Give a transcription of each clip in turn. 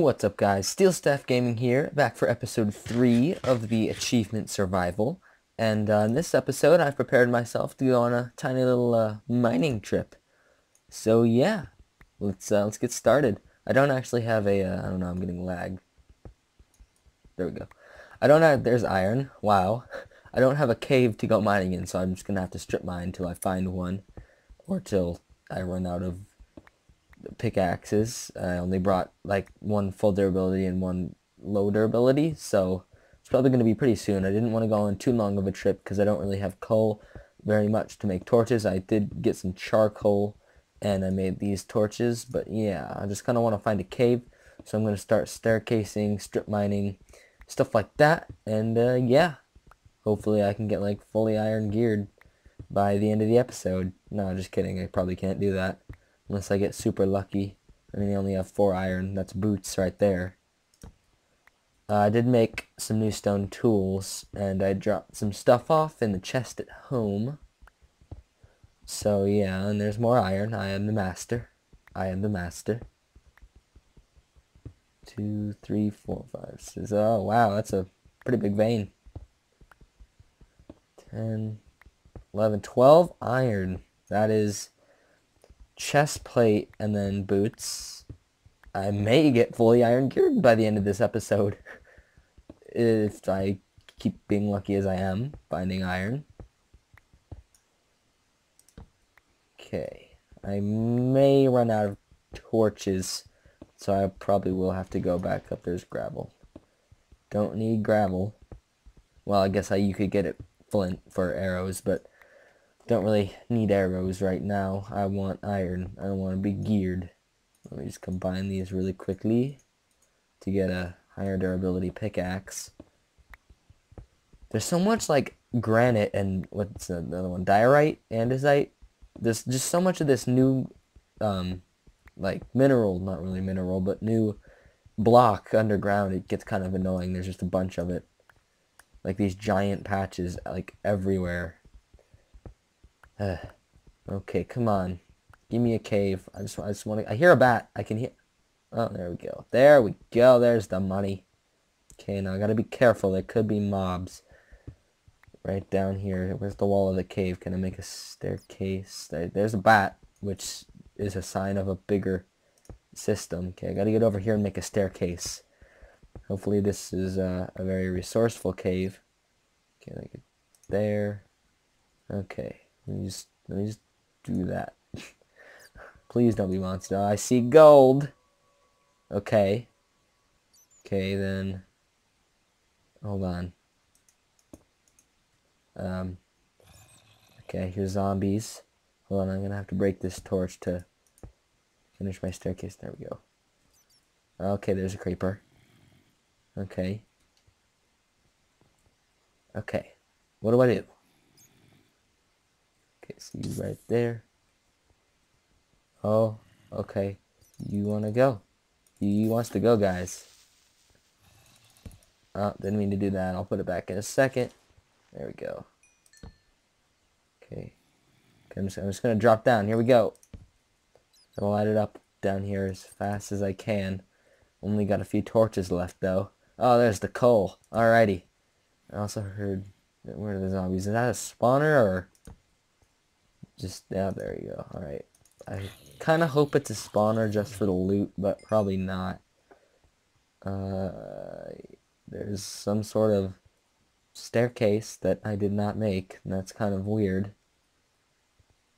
What's up guys, Steel Staff Gaming here, back for episode 3 of the Achievement Survival. And uh, in this episode I've prepared myself to go on a tiny little uh, mining trip. So yeah, let's uh, let's get started. I don't actually have a, uh, I don't know, I'm getting lag. There we go. I don't have, there's iron, wow. I don't have a cave to go mining in, so I'm just going to have to strip mine until I find one. Or till I run out of pickaxes. I only brought like one full durability and one low durability, so it's probably going to be pretty soon. I didn't want to go on too long of a trip because I don't really have coal very much to make torches. I did get some charcoal and I made these torches, but yeah, I just kind of want to find a cave, so I'm going to start staircasing, strip mining, stuff like that, and uh, yeah, hopefully I can get like fully iron geared by the end of the episode. No, just kidding, I probably can't do that. Unless I get super lucky. I mean, I only have four iron. That's boots right there. Uh, I did make some new stone tools, and I dropped some stuff off in the chest at home. So yeah, and there's more iron. I am the master. I am the master. Two, three, four, five, six. Oh, wow, that's a pretty big vein. Ten, eleven, twelve iron. That is chest plate, and then boots. I may get fully iron geared by the end of this episode. if I keep being lucky as I am, finding iron. Okay. I may run out of torches, so I probably will have to go back up. There's gravel. Don't need gravel. Well, I guess I, you could get it flint for arrows, but don't really need arrows right now. I want iron. I don't want to be geared. Let me just combine these really quickly to get a higher durability pickaxe. There's so much like granite and what's the other one? Diorite, andesite. There's just so much of this new, um, like mineral, not really mineral, but new block underground. It gets kind of annoying. There's just a bunch of it. Like these giant patches like everywhere. Uh, okay, come on. Give me a cave. I just, I just want to... I hear a bat. I can hear... Oh, there we go. There we go. There's the money. Okay, now I gotta be careful. There could be mobs. Right down here. Where's the wall of the cave? Can I make a staircase? There's a bat, which is a sign of a bigger system. Okay, I gotta get over here and make a staircase. Hopefully this is uh, a very resourceful cave. Okay, I get there. Okay. Let me just, let me just do that. Please don't be monster. I see gold. Okay. Okay, then. Hold on. Um. Okay, here's zombies. Hold on, I'm gonna have to break this torch to finish my staircase. There we go. Okay, there's a creeper. Okay. Okay. What do I do? See you right there. Oh, okay. You want to go. He wants to go, guys. Oh, didn't mean to do that. I'll put it back in a second. There we go. Okay. okay I'm just, just going to drop down. Here we go. I'll light it up down here as fast as I can. Only got a few torches left, though. Oh, there's the coal. Alrighty. I also heard... Where are the zombies? Is that a spawner, or... Just, yeah, there you go. Alright. I kind of hope it's a spawner just for the loot, but probably not. Uh, there's some sort of staircase that I did not make, and that's kind of weird.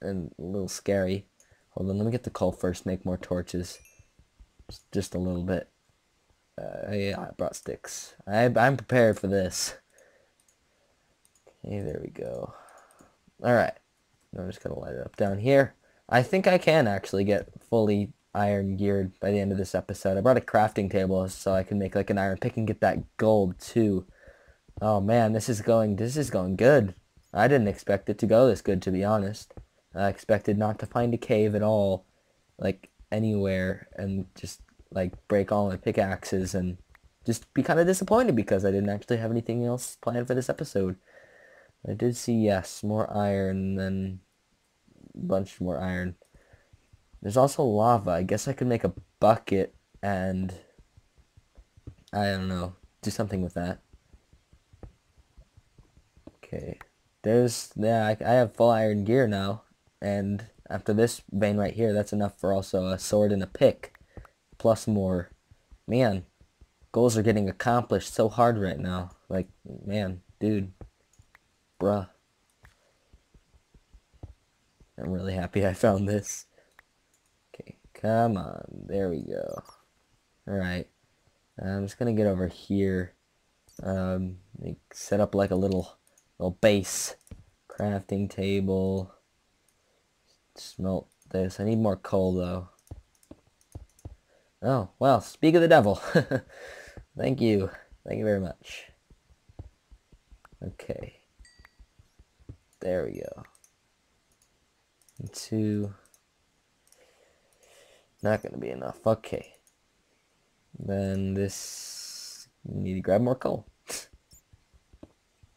And a little scary. Hold on, let me get the coal first, make more torches. Just, a little bit. Uh, yeah, I brought sticks. I, I'm prepared for this. Okay, there we go. Alright. I'm just going to light it up down here. I think I can actually get fully iron geared by the end of this episode. I brought a crafting table so I can make like an iron pick and get that gold too. Oh man, this is going this is going good. I didn't expect it to go this good to be honest. I expected not to find a cave at all, like anywhere, and just like break all my pickaxes and just be kind of disappointed because I didn't actually have anything else planned for this episode. I did see, yes, more iron a bunch more iron. There's also lava. I guess I could make a bucket and I don't know. Do something with that. Okay. There's, yeah, I, I have full iron gear now. And after this vein right here, that's enough for also a sword and a pick. Plus more. Man, goals are getting accomplished so hard right now. Like, man, dude. Bruh. I'm really happy I found this. Okay, come on. There we go. Alright. I'm just going to get over here. Um, set up like a little, little base. Crafting table. Smelt this. I need more coal, though. Oh, well, speak of the devil. Thank you. Thank you very much. Okay. There we go. Two. Not going to be enough. Okay. Then this... Need to grab more coal.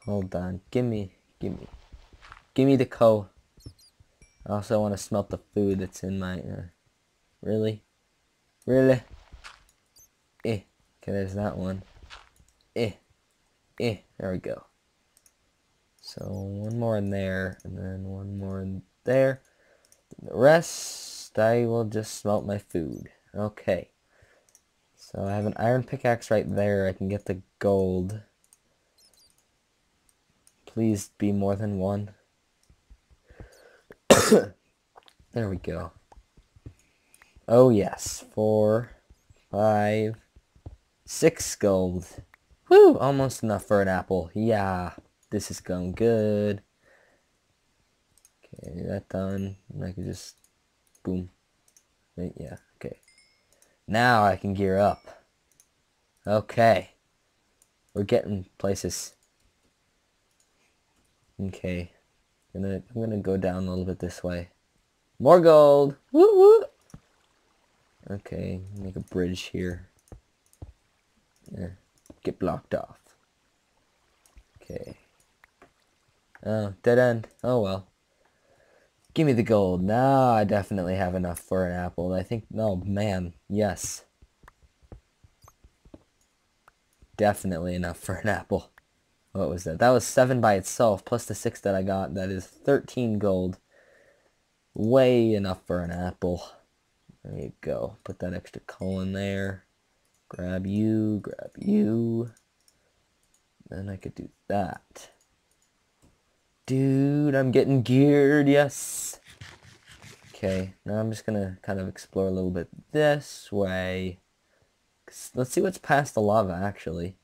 Hold on. Gimme. Gimme. Gimme the coal. I also want to smelt the food that's in my... Uh, really? Really? Eh. Okay, there's that one. Eh. Eh. There we go. So one more in there, and then one more in there. The rest, I will just smelt my food. Okay. So I have an iron pickaxe right there. I can get the gold. Please be more than one. there we go. Oh yes, four, five, six gold. Woo! Almost enough for an apple. Yeah, this is going good. Okay, that done. And I can just, boom. Yeah, okay. Now I can gear up. Okay. We're getting places. Okay. I'm gonna, I'm gonna go down a little bit this way. More gold! Woo woo! Okay, make a bridge here. Yeah, get blocked off. Okay. Oh, dead end. Oh well. Give me the gold. Now I definitely have enough for an apple. I think, oh man, yes. Definitely enough for an apple. What was that? That was 7 by itself, plus the 6 that I got. That is 13 gold. Way enough for an apple. There you go. Put that extra coal in there. Grab you, grab you. Then I could do that. Dude, I'm getting geared, yes. Okay, now I'm just gonna kind of explore a little bit this way. Let's see what's past the lava, actually.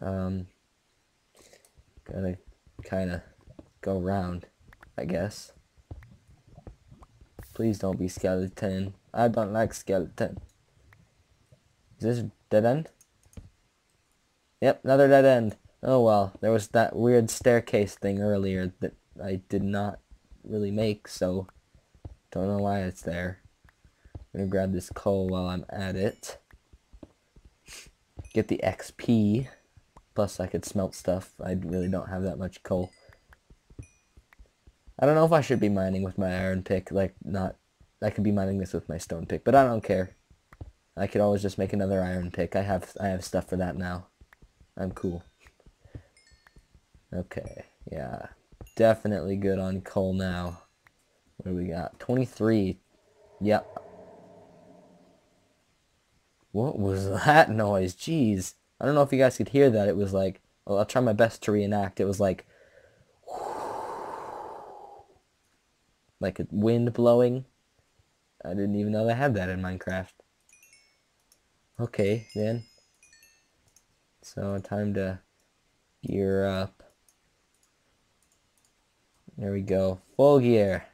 Um, gotta kind of go around, I guess. Please don't be skeleton. I don't like skeleton. Is this dead end? Yep, another dead end. Oh well, there was that weird staircase thing earlier that I did not really make, so don't know why it's there. I'm gonna grab this coal while I'm at it. Get the XP. Plus I could smelt stuff. I really don't have that much coal. I don't know if I should be mining with my iron pick, like not I could be mining this with my stone pick, but I don't care. I could always just make another iron pick. I have I have stuff for that now. I'm cool. Okay, yeah. Definitely good on coal now. What do we got? 23. Yep. What was that noise? Jeez. I don't know if you guys could hear that. It was like, well, I'll try my best to reenact. It was like, like a wind blowing. I didn't even know they had that in Minecraft. Okay, then. So, time to gear up. There we go. Full gear.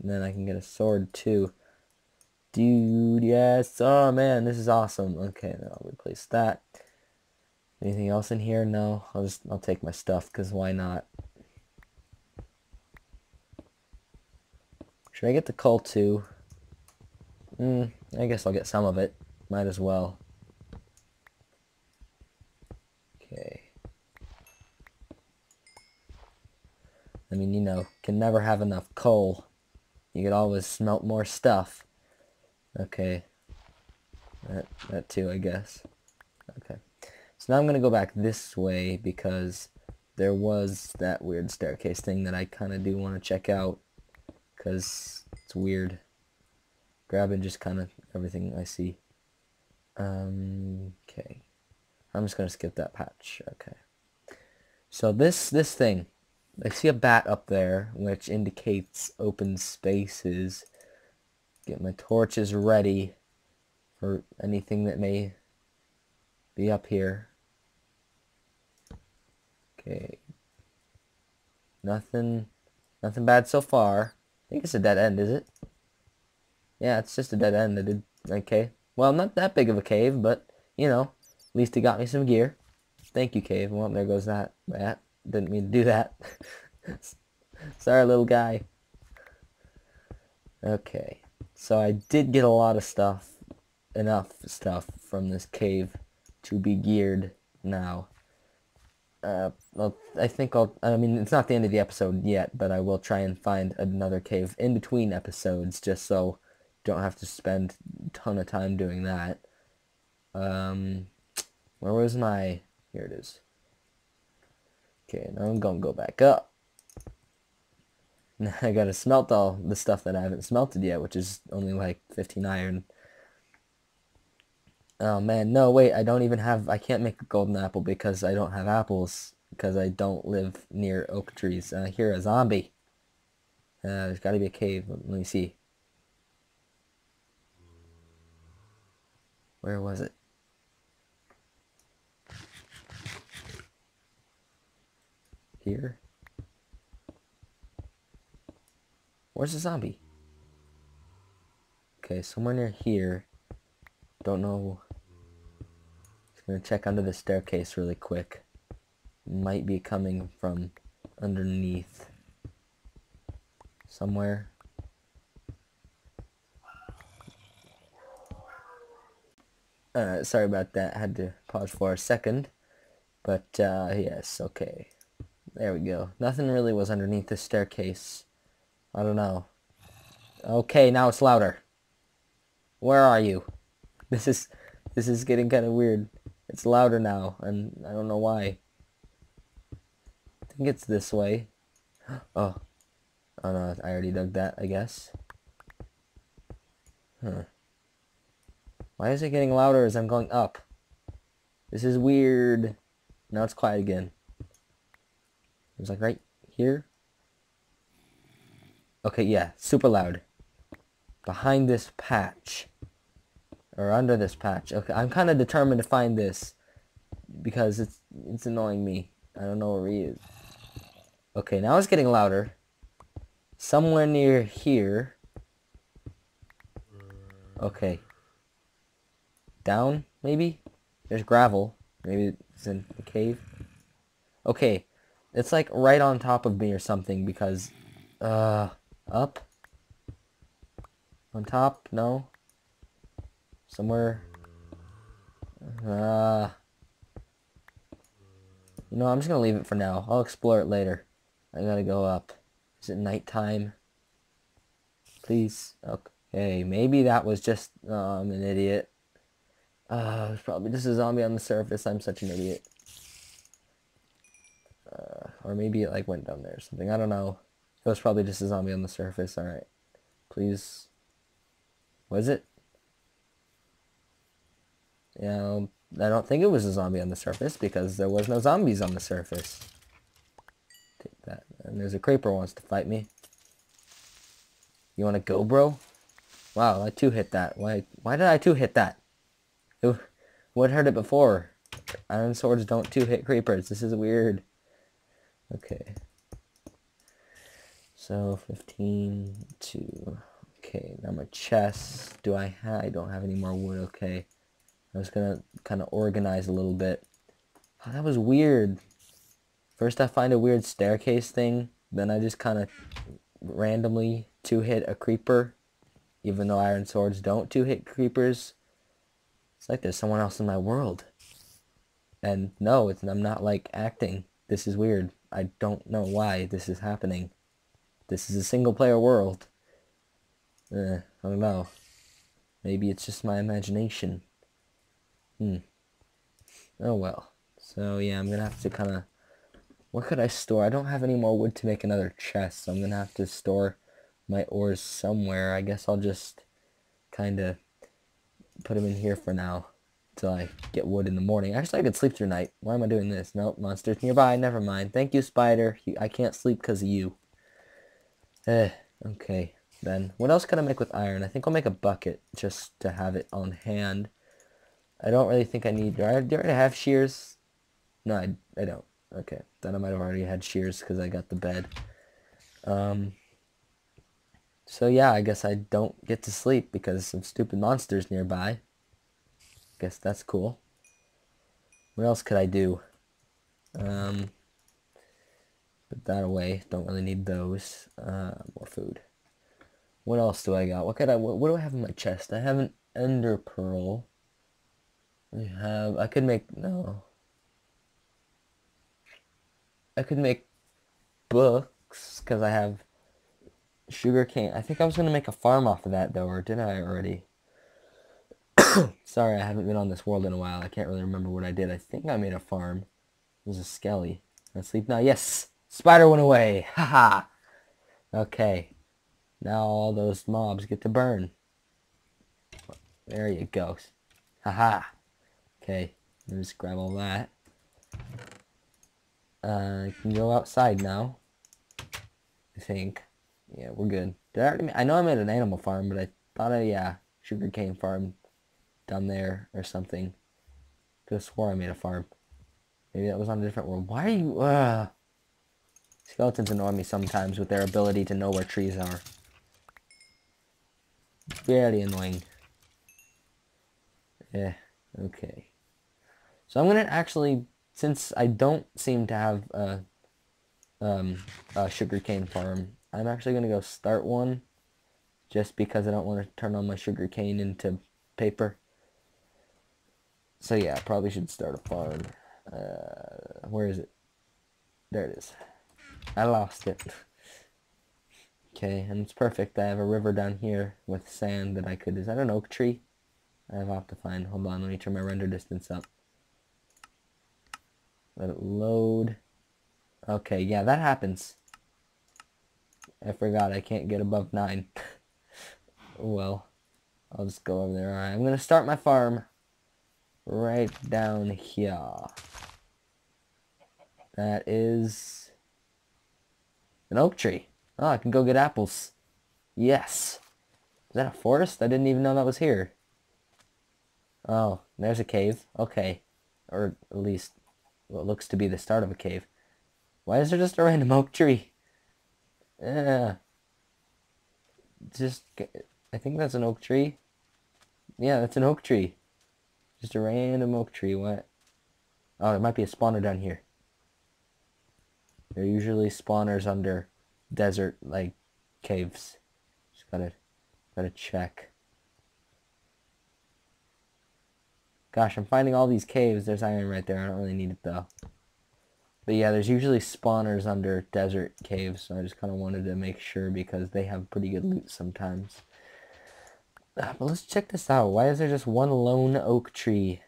And then I can get a sword, too. Dude, yes. Oh, man, this is awesome. Okay, then I'll replace that. Anything else in here? No. I'll just, I'll take my stuff, because why not? Should I get the coal too? Hmm, I guess I'll get some of it. Might as well. I mean, you know, can never have enough coal. You could always smelt more stuff. Okay. That, that too, I guess. Okay. So now I'm going to go back this way because there was that weird staircase thing that I kind of do want to check out because it's weird. Grabbing just kind of everything I see. Um, okay. I'm just going to skip that patch. Okay. So this, this thing, I see a bat up there, which indicates open spaces. Get my torches ready for anything that may be up here. Okay. Nothing, nothing bad so far. I think it's a dead end, is it? Yeah, it's just a dead end. I did, okay. Well, not that big of a cave, but, you know, at least it got me some gear. Thank you, cave. Well, there goes that. That didn't mean to do that. Sorry, little guy. Okay. So I did get a lot of stuff, enough stuff from this cave to be geared now. Uh, well, I think I'll, I mean, it's not the end of the episode yet, but I will try and find another cave in between episodes just so don't have to spend a ton of time doing that. Um, where was my, here it is. Okay, now I'm gonna go back up. Now I gotta smelt all the stuff that I haven't smelted yet, which is only like 15 iron. Oh man, no, wait, I don't even have, I can't make a golden apple because I don't have apples, because I don't live near oak trees. I hear a zombie. Uh, there's gotta be a cave, let me see. Where was it? Here? Where's the zombie? Okay, somewhere near here. Don't know Just gonna check under the staircase really quick. Might be coming from underneath. Somewhere. Uh, sorry about that. I had to pause for a second. But, uh, yes, okay. There we go. Nothing really was underneath the staircase. I don't know. Okay, now it's louder. Where are you? This is this is getting kind of weird. It's louder now, and I don't know why. I think it's this way. Oh. Oh no, I already dug that, I guess. Huh. Why is it getting louder as I'm going up? This is weird. Now it's quiet again. It was like right here. Okay, yeah, super loud. Behind this patch. Or under this patch. Okay, I'm kind of determined to find this. Because it's it's annoying me. I don't know where he is. Okay, now it's getting louder. Somewhere near here. Okay. Down, maybe? There's gravel. Maybe it's in the cave. Okay. It's like right on top of me or something because... Uh... Up? On top? No? Somewhere. Uh, you know, I'm just to leave it for now. I'll explore it later. I gotta go up. Is it nighttime? Please. Okay, maybe that was just... Oh, I'm an idiot. Uh, probably just a zombie on the surface. I'm such an idiot. Uh, or maybe it like went down there or something. I don't know. It was probably just a zombie on the surface. Alright. Please. Was it? Yeah, I don't think it was a zombie on the surface because there was no zombies on the surface. Take that. And there's a creeper wants to fight me. You want to go, bro? Wow, I two hit that. Why why did I two hit that? It, what hurt it before? Iron swords don't two hit creepers. This is weird. Okay. So 15 to okay, now my chest. Do I have I don't have any more wood, okay. I was gonna kinda organize a little bit. Oh, that was weird. First I find a weird staircase thing, then I just kinda randomly two hit a creeper. Even though iron swords don't two hit creepers. It's like there's someone else in my world. And no, it's I'm not like acting. This is weird. I don't know why this is happening. This is a single player world. Eh, I don't know. Maybe it's just my imagination. Hmm. Oh well. So yeah, I'm gonna have to kind of. What could I store? I don't have any more wood to make another chest, so I'm gonna have to store my ores somewhere. I guess I'll just kind of put them in here for now till I get wood in the morning. Actually, I could sleep through night. Why am I doing this? Nope, monsters nearby. Never mind. Thank you, spider. I can't sleep because of you. Eh, okay, then. What else can I make with iron? I think I'll make a bucket just to have it on hand. I don't really think I need... Do I, do I have shears? No, I, I don't. Okay, then I might have already had shears because I got the bed. Um... So yeah, I guess I don't get to sleep because some stupid monsters nearby. Guess that's cool. What else could I do? Um, put that away. Don't really need those. Uh, more food. What else do I got? What could I? What, what do I have in my chest? I have an ender pearl. I have. I could make no. I could make books because I have Sugar cane. I think I was going to make a farm off of that, though, or did I already? Sorry, I haven't been on this world in a while. I can't really remember what I did. I think I made a farm. It was a skelly. I sleep now. Yes! Spider went away! Haha! okay. Now all those mobs get to burn. There you go. Haha! Okay. Let me just grab all that. Uh, I can go outside now. I think. Yeah, we're good. Did I already? I know I made an animal farm, but I thought I yeah sugarcane farm down there or something. Could have swore I made a farm. Maybe that was on a different world. Why are you? Uh, skeletons annoy me sometimes with their ability to know where trees are. Very annoying. Yeah. Okay. So I'm gonna actually, since I don't seem to have a, um, a sugarcane farm I'm actually to go start one just because I don't want to turn on my sugar cane into paper. So yeah, I probably should start a farm. Uh, where is it? There it is. I lost it. okay, and it's perfect. I have a river down here with sand that I could... Is that an oak tree? I have to find. Hold on, let me turn my render distance up. Let it load. Okay, yeah, that happens. I forgot I can't get above 9. well, I'll just go over there. Alright, I'm going to start my farm right down here. That is an oak tree. Oh, I can go get apples. Yes. Is that a forest? I didn't even know that was here. Oh, there's a cave. Okay. Or at least what looks to be the start of a cave. Why is there just a random oak tree? Yeah. Just, I think that's an oak tree. Yeah, that's an oak tree. Just a random oak tree. What? Oh, it might be a spawner down here. They're usually spawners under desert, like, caves. Just gotta, gotta check. Gosh, I'm finding all these caves. There's iron right there. I don't really need it, though. But yeah, there's usually spawners under desert caves, so I just kind of wanted to make sure because they have pretty good loot sometimes. Uh, but let's check this out. Why is there just one lone oak tree?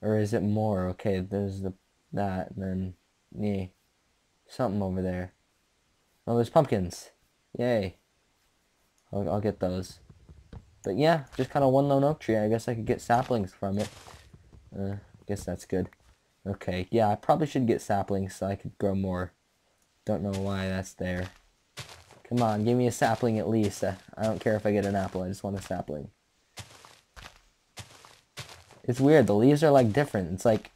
Or is it more? Okay, there's the that, and then, yeah, something over there. Oh, there's pumpkins. Yay. I'll, I'll get those. But yeah, just kind of one lone oak tree. I guess I could get saplings from it. Uh, I guess that's good. Okay, yeah, I probably should get saplings so I could grow more. Don't know why that's there. Come on, give me a sapling at least. I don't care if I get an apple, I just want a sapling. It's weird, the leaves are like different. It's like,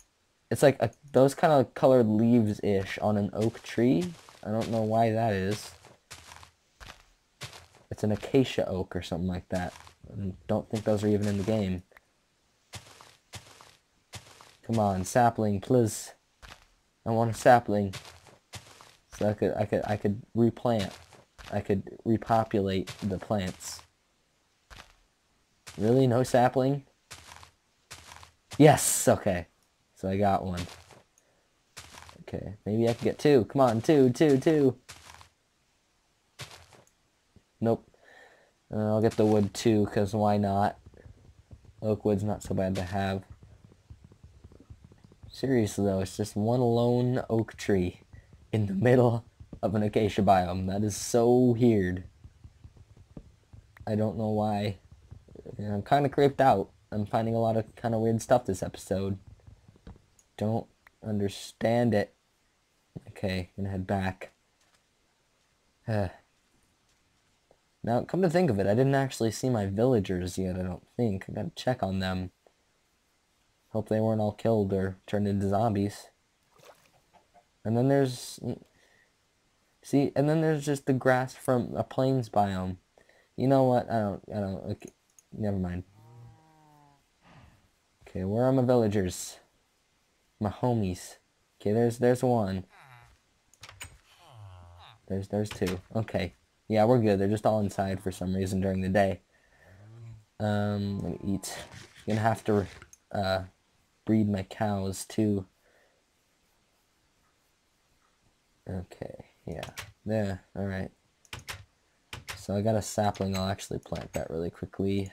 it's like a, those kind of colored leaves-ish on an oak tree. I don't know why that is. It's an acacia oak or something like that. I don't think those are even in the game. Come on, sapling, please. I want a sapling. So I could I could I could replant. I could repopulate the plants. Really? No sapling? Yes, okay. So I got one. Okay, maybe I can get two. Come on, two, two, two. Nope. Uh, I'll get the wood too, because why not? Oak wood's not so bad to have. Seriously though, it's just one lone oak tree in the middle of an acacia biome. That is so weird. I don't know why. I'm kind of creeped out. I'm finding a lot of kind of weird stuff this episode. Don't understand it. Okay, gonna head back. now, come to think of it, I didn't actually see my villagers yet, I don't think. I gotta check on them. Hope they weren't all killed or turned into zombies. And then there's... See, and then there's just the grass from a plains biome. You know what? I don't, I don't, okay, never mind. Okay, where are my villagers? My homies. Okay, there's, there's one. There's, there's two. Okay. Yeah, we're good. They're just all inside for some reason during the day. Um, let me eat. I'm gonna have to, uh, breed my cows too. Okay, yeah. There, alright. So I got a sapling, I'll actually plant that really quickly.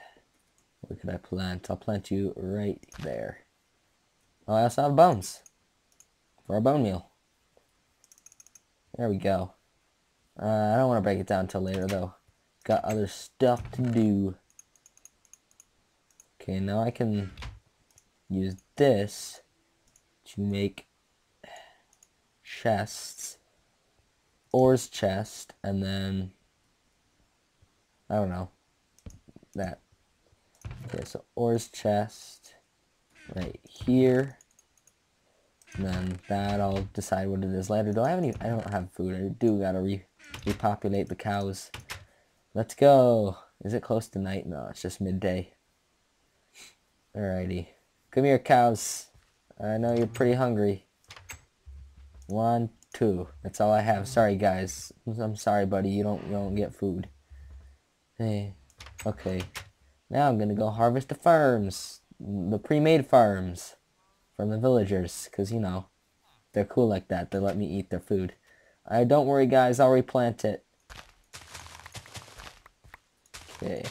Where could I plant? I'll plant you right there. Oh, I also have bones. For a bone meal. There we go. Uh, I don't want to break it down until later though. Got other stuff to do. Okay, now I can use this to make chests, ores chest, and then, I don't know, that. Okay, so ores chest right here. And then that I'll decide what it is later. Do I have any? I don't have food. I do gotta re repopulate the cows. Let's go. Is it close to night? No, it's just midday. Alrighty. Come here, cows. I know you're pretty hungry. One, two. That's all I have. Sorry, guys. I'm sorry, buddy. You don't you don't get food. Hey. Okay. Now I'm gonna go harvest the farms, the pre-made farms, from the villagers, cause you know, they're cool like that. They let me eat their food. I right, don't worry, guys. I'll replant it. Okay.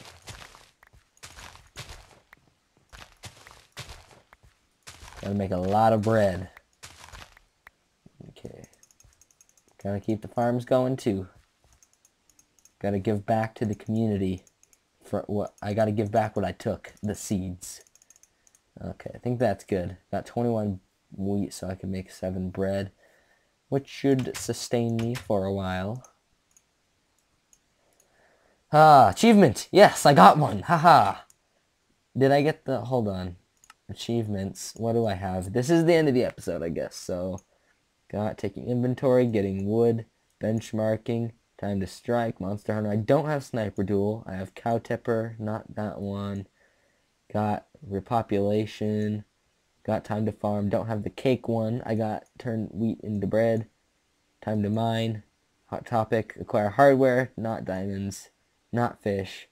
Gotta make a lot of bread. Okay. Gotta keep the farms going too. Gotta give back to the community for what I gotta give back what I took, the seeds. Okay, I think that's good. Got 21 wheat so I can make 7 bread, which should sustain me for a while. Ah, achievement! Yes, I got one! Haha! Did I get the... Hold on achievements. What do I have? This is the end of the episode, I guess. So, got taking inventory, getting wood, benchmarking, time to strike, monster hunter. I don't have sniper duel. I have cow tipper, not that one. Got repopulation. Got time to farm. Don't have the cake one. I got turn wheat into bread. Time to mine. Hot topic. Acquire hardware, not diamonds, not fish.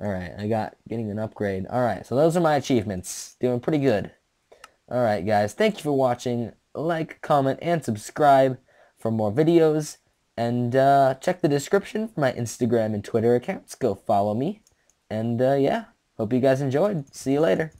Alright, I got getting an upgrade. Alright, so those are my achievements. Doing pretty good. Alright, guys. Thank you for watching. Like, comment, and subscribe for more videos. And uh, check the description for my Instagram and Twitter accounts. Go follow me. And uh, yeah, hope you guys enjoyed. See you later.